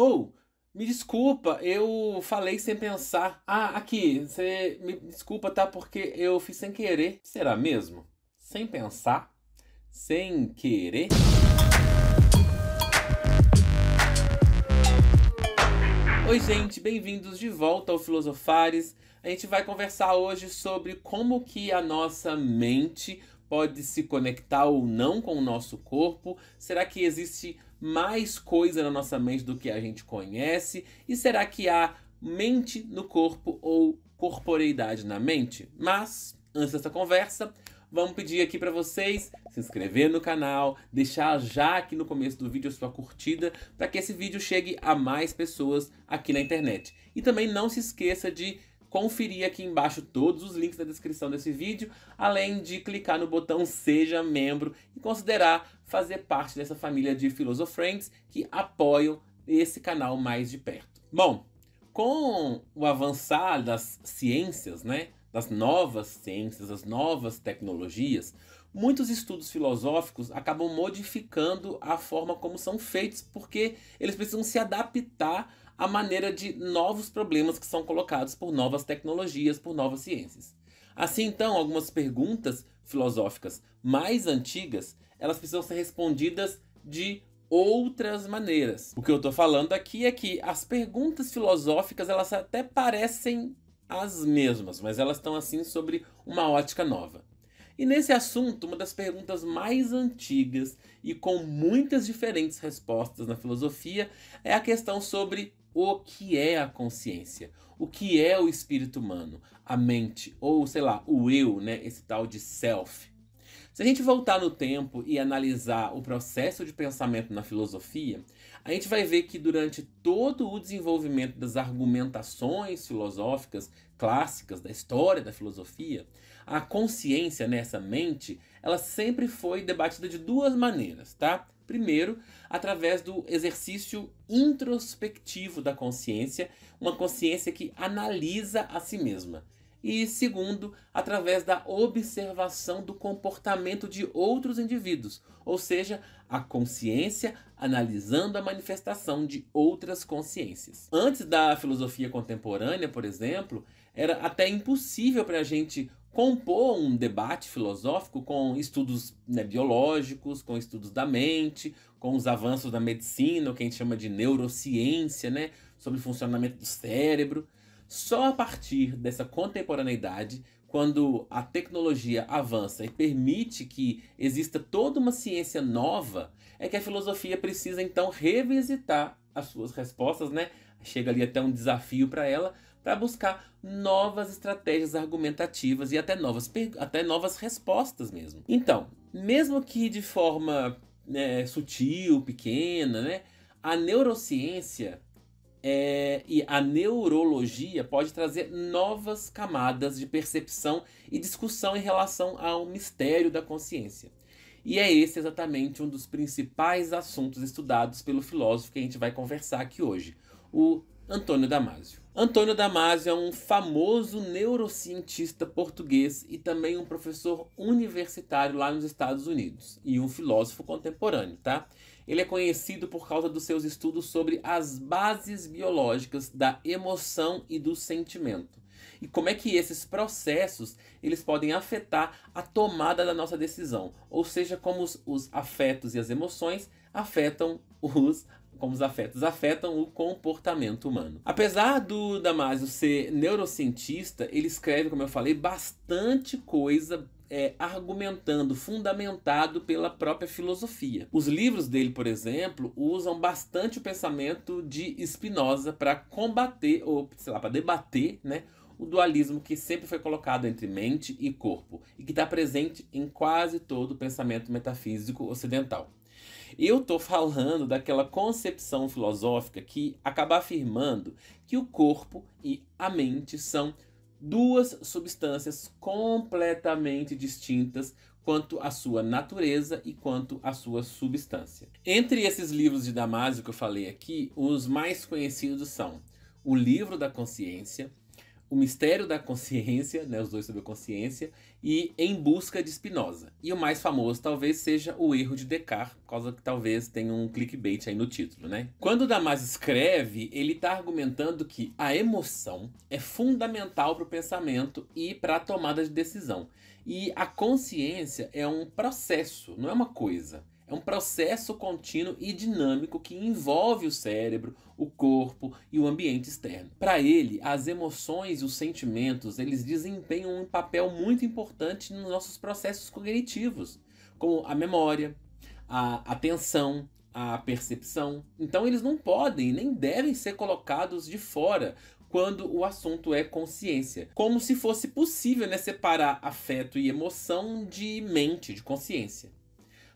Ou, me desculpa, eu falei sem pensar. Ah, aqui, você me desculpa, tá? Porque eu fiz sem querer. Será mesmo? Sem pensar? Sem querer? Oi, gente, bem-vindos de volta ao Filosofares. A gente vai conversar hoje sobre como que a nossa mente pode se conectar ou não com o nosso corpo. Será que existe mais coisa na nossa mente do que a gente conhece? E será que há mente no corpo ou corporeidade na mente? Mas, antes dessa conversa, vamos pedir aqui para vocês se inscrever no canal, deixar já aqui no começo do vídeo a sua curtida para que esse vídeo chegue a mais pessoas aqui na internet. E também não se esqueça de conferir aqui embaixo todos os links na descrição desse vídeo, além de clicar no botão Seja Membro e considerar fazer parte dessa família de Philosophrends que apoiam esse canal mais de perto. Bom, com o avançar das ciências, né, das novas ciências, das novas tecnologias, muitos estudos filosóficos acabam modificando a forma como são feitos, porque eles precisam se adaptar à maneira de novos problemas que são colocados por novas tecnologias, por novas ciências. Assim, então, algumas perguntas filosóficas mais antigas, elas precisam ser respondidas de outras maneiras. O que eu estou falando aqui é que as perguntas filosóficas, elas até parecem as mesmas, mas elas estão assim sobre uma ótica nova. E nesse assunto, uma das perguntas mais antigas e com muitas diferentes respostas na filosofia é a questão sobre o que é a consciência, o que é o espírito humano, a mente, ou sei lá, o eu, né, esse tal de self. Se a gente voltar no tempo e analisar o processo de pensamento na filosofia, a gente vai ver que durante todo o desenvolvimento das argumentações filosóficas clássicas da história da filosofia, a consciência nessa mente, ela sempre foi debatida de duas maneiras, tá? Primeiro, através do exercício introspectivo da consciência, uma consciência que analisa a si mesma e segundo, através da observação do comportamento de outros indivíduos, ou seja, a consciência analisando a manifestação de outras consciências. Antes da filosofia contemporânea, por exemplo, era até impossível para a gente compor um debate filosófico com estudos né, biológicos, com estudos da mente, com os avanços da medicina, o que a gente chama de neurociência, né, sobre o funcionamento do cérebro. Só a partir dessa contemporaneidade, quando a tecnologia avança e permite que exista toda uma ciência nova, é que a filosofia precisa então revisitar as suas respostas, né? Chega ali até um desafio para ela, para buscar novas estratégias argumentativas e até novas, até novas respostas mesmo. Então, mesmo que de forma né, sutil, pequena, né, a neurociência é, e a neurologia pode trazer novas camadas de percepção e discussão em relação ao mistério da consciência. E é esse exatamente um dos principais assuntos estudados pelo filósofo que a gente vai conversar aqui hoje, o Antônio Damasio. Antônio Damasio é um famoso neurocientista português e também um professor universitário lá nos Estados Unidos e um filósofo contemporâneo, tá? Ele é conhecido por causa dos seus estudos sobre as bases biológicas da emoção e do sentimento. E como é que esses processos eles podem afetar a tomada da nossa decisão, ou seja, como os, os afetos e as emoções afetam os como os afetos afetam o comportamento humano. Apesar do Damasio ser neurocientista, ele escreve, como eu falei, bastante coisa é, argumentando, fundamentado pela própria filosofia. Os livros dele, por exemplo, usam bastante o pensamento de Spinoza para combater, ou sei lá, para debater, né? O dualismo que sempre foi colocado entre mente e corpo e que está presente em quase todo o pensamento metafísico ocidental. Eu estou falando daquela concepção filosófica que acaba afirmando que o corpo e a mente são duas substâncias completamente distintas quanto à sua natureza e quanto à sua substância. Entre esses livros de Damásio que eu falei aqui, os mais conhecidos são O Livro da Consciência, O Mistério da Consciência, né, os dois sobre a consciência, e Em Busca de Spinoza. E o mais famoso talvez seja O Erro de Descartes, por causa que talvez tenha um clickbait aí no título, né? Quando Damasio escreve, ele está argumentando que a emoção é fundamental para o pensamento e para a tomada de decisão. E a consciência é um processo, não é uma coisa. É um processo contínuo e dinâmico que envolve o cérebro, o corpo e o ambiente externo. Para ele, as emoções e os sentimentos, eles desempenham um papel muito importante nos nossos processos cognitivos, como a memória, a atenção, a percepção. Então eles não podem nem devem ser colocados de fora quando o assunto é consciência. Como se fosse possível né, separar afeto e emoção de mente, de consciência.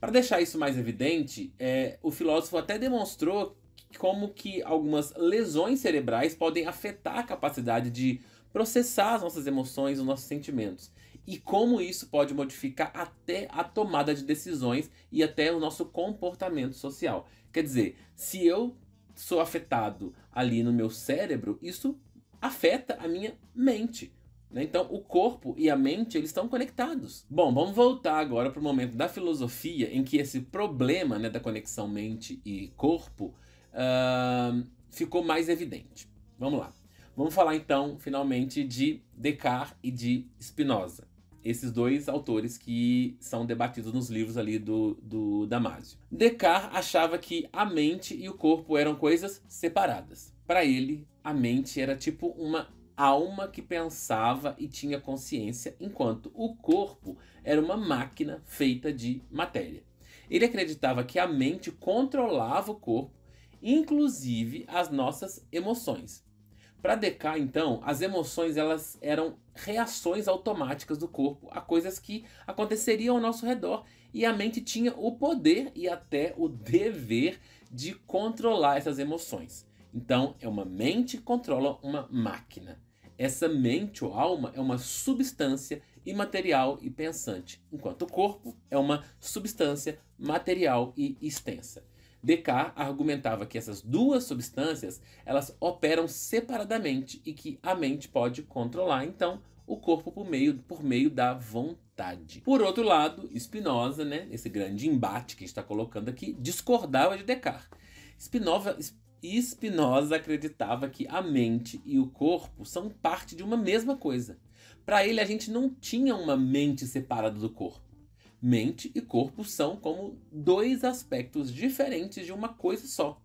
Para deixar isso mais evidente, é, o filósofo até demonstrou como que algumas lesões cerebrais podem afetar a capacidade de processar as nossas emoções, os nossos sentimentos. E como isso pode modificar até a tomada de decisões e até o nosso comportamento social. Quer dizer, se eu sou afetado ali no meu cérebro, isso afeta a minha mente. Né? Então, o corpo e a mente eles estão conectados. Bom, vamos voltar agora para o momento da filosofia em que esse problema né, da conexão mente e corpo uh, ficou mais evidente. Vamos lá. Vamos falar então, finalmente, de Descartes e de Spinoza. Esses dois autores que são debatidos nos livros ali do, do Damásio. Descartes achava que a mente e o corpo eram coisas separadas. Para ele, a mente era tipo uma alma que pensava e tinha consciência, enquanto o corpo era uma máquina feita de matéria. Ele acreditava que a mente controlava o corpo, inclusive as nossas emoções. Para Descartes, então, as emoções elas eram reações automáticas do corpo a coisas que aconteceriam ao nosso redor e a mente tinha o poder e até o dever de controlar essas emoções. Então, é uma mente que controla uma máquina. Essa mente ou alma é uma substância imaterial e pensante, enquanto o corpo é uma substância material e extensa. Descartes argumentava que essas duas substâncias elas operam separadamente e que a mente pode controlar então o corpo por meio, por meio da vontade. Por outro lado, Spinoza, né, esse grande embate que está colocando aqui, discordava de Descartes. Spinoza, e Spinoza acreditava que a mente e o corpo são parte de uma mesma coisa. Para ele, a gente não tinha uma mente separada do corpo. Mente e corpo são como dois aspectos diferentes de uma coisa só.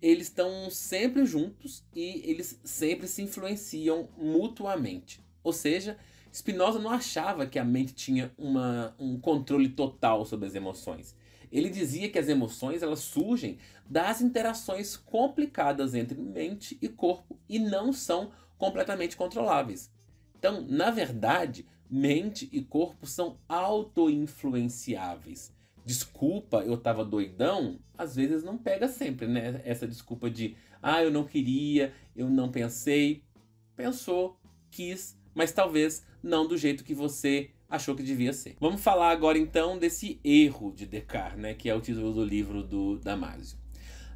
Eles estão sempre juntos e eles sempre se influenciam mutuamente. Ou seja, Spinoza não achava que a mente tinha uma, um controle total sobre as emoções. Ele dizia que as emoções elas surgem das interações complicadas entre mente e corpo e não são completamente controláveis. Então, na verdade, mente e corpo são auto-influenciáveis. Desculpa, eu tava doidão, às vezes não pega sempre, né? Essa desculpa de, ah, eu não queria, eu não pensei. Pensou, quis, mas talvez não do jeito que você achou que devia ser. Vamos falar agora então desse erro de Descartes, né, que é o título do livro do Damasio.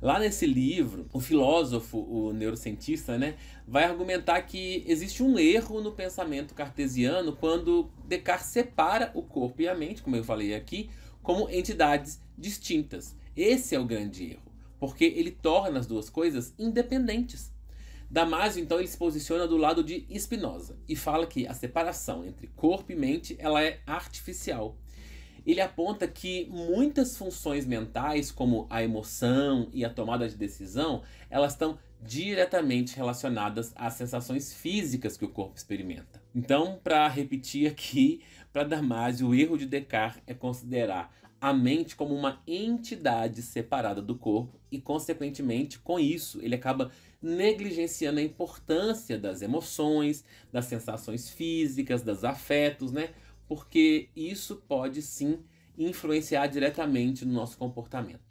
Lá nesse livro, o filósofo, o neurocientista, né, vai argumentar que existe um erro no pensamento cartesiano quando Descartes separa o corpo e a mente, como eu falei aqui, como entidades distintas. Esse é o grande erro, porque ele torna as duas coisas independentes. Damasio, então, ele se posiciona do lado de Spinoza e fala que a separação entre corpo e mente ela é artificial. Ele aponta que muitas funções mentais, como a emoção e a tomada de decisão, elas estão diretamente relacionadas às sensações físicas que o corpo experimenta. Então, para repetir aqui, para Damasio, o erro de Descartes é considerar a mente como uma entidade separada do corpo e, consequentemente, com isso, ele acaba negligenciando a importância das emoções, das sensações físicas, dos afetos, né? Porque isso pode sim influenciar diretamente no nosso comportamento.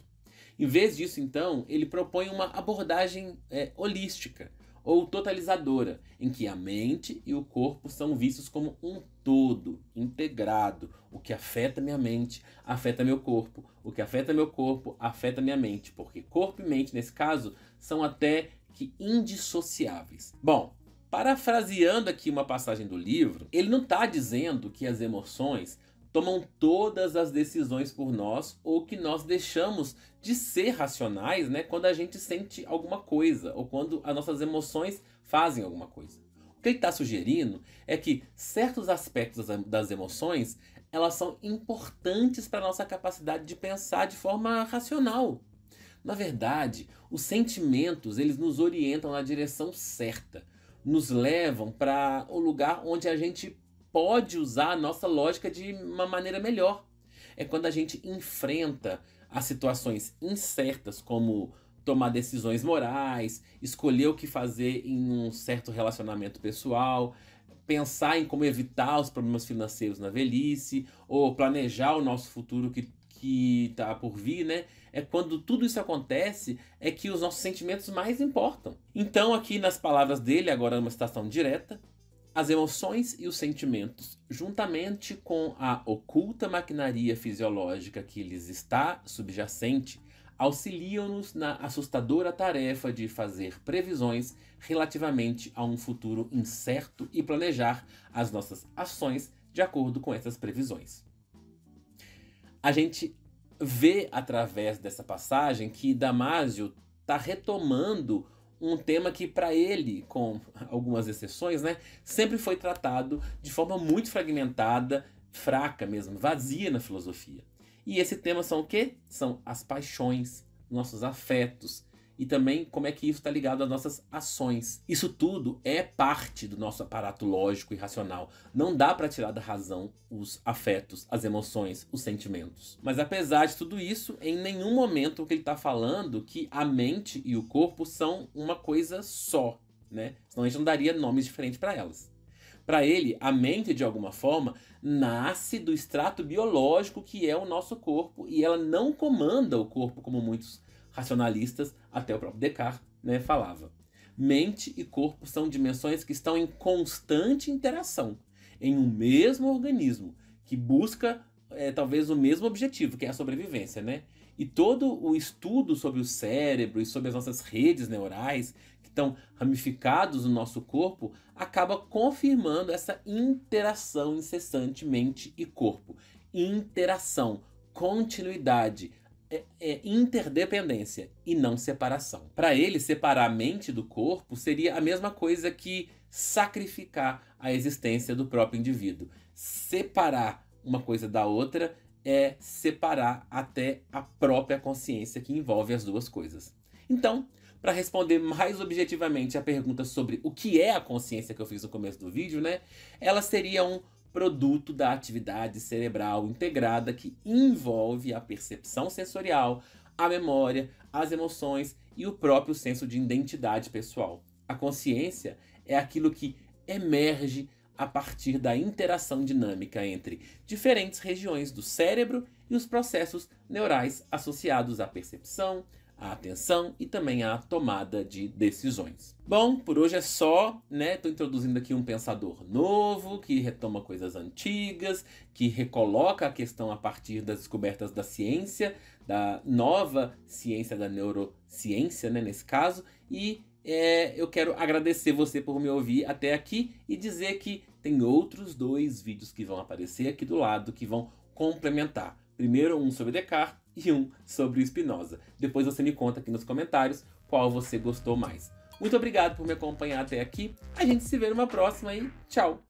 Em vez disso, então, ele propõe uma abordagem é, holística ou totalizadora, em que a mente e o corpo são vistos como um todo, integrado. O que afeta minha mente afeta meu corpo, o que afeta meu corpo afeta minha mente, porque corpo e mente, nesse caso, são até que indissociáveis. Bom, Parafraseando aqui uma passagem do livro, ele não está dizendo que as emoções tomam todas as decisões por nós ou que nós deixamos de ser racionais né, quando a gente sente alguma coisa ou quando as nossas emoções fazem alguma coisa. O que ele está sugerindo é que certos aspectos das emoções elas são importantes para a nossa capacidade de pensar de forma racional. Na verdade, os sentimentos eles nos orientam na direção certa nos levam para o lugar onde a gente pode usar a nossa lógica de uma maneira melhor. É quando a gente enfrenta as situações incertas, como tomar decisões morais, escolher o que fazer em um certo relacionamento pessoal, pensar em como evitar os problemas financeiros na velhice, ou planejar o nosso futuro que que está por vir, né? É quando tudo isso acontece é que os nossos sentimentos mais importam. Então, aqui nas palavras dele, agora numa citação direta, as emoções e os sentimentos, juntamente com a oculta maquinaria fisiológica que lhes está subjacente, auxiliam-nos na assustadora tarefa de fazer previsões relativamente a um futuro incerto e planejar as nossas ações de acordo com essas previsões. A gente vê através dessa passagem que Damásio está retomando um tema que para ele, com algumas exceções, né, sempre foi tratado de forma muito fragmentada, fraca mesmo, vazia na filosofia. E esse tema são o quê? São as paixões, nossos afetos, e também como é que isso está ligado às nossas ações. Isso tudo é parte do nosso aparato lógico e racional. Não dá para tirar da razão os afetos, as emoções, os sentimentos. Mas apesar de tudo isso, em nenhum momento que ele está falando que a mente e o corpo são uma coisa só, né? Senão a gente não daria nomes diferentes para elas. Para ele, a mente, de alguma forma, nasce do extrato biológico que é o nosso corpo e ela não comanda o corpo como muitos racionalistas, até o próprio Descartes, né, falava. Mente e corpo são dimensões que estão em constante interação em um mesmo organismo que busca é, talvez o mesmo objetivo, que é a sobrevivência, né? E todo o estudo sobre o cérebro e sobre as nossas redes neurais que estão ramificados no nosso corpo acaba confirmando essa interação incessante mente e corpo. Interação, continuidade, é, é interdependência e não separação. Para ele, separar a mente do corpo seria a mesma coisa que sacrificar a existência do próprio indivíduo. Separar uma coisa da outra é separar até a própria consciência que envolve as duas coisas. Então, para responder mais objetivamente a pergunta sobre o que é a consciência que eu fiz no começo do vídeo, né? Ela seria um produto da atividade cerebral integrada que envolve a percepção sensorial, a memória, as emoções e o próprio senso de identidade pessoal. A consciência é aquilo que emerge a partir da interação dinâmica entre diferentes regiões do cérebro e os processos neurais associados à percepção, a atenção e também a tomada de decisões. Bom, por hoje é só, né? Tô introduzindo aqui um pensador novo, que retoma coisas antigas, que recoloca a questão a partir das descobertas da ciência, da nova ciência da neurociência, né, nesse caso, e é, eu quero agradecer você por me ouvir até aqui e dizer que tem outros dois vídeos que vão aparecer aqui do lado que vão complementar. Primeiro um sobre Descartes e um sobre o Spinoza. Depois você me conta aqui nos comentários qual você gostou mais. Muito obrigado por me acompanhar até aqui. A gente se vê numa próxima e tchau!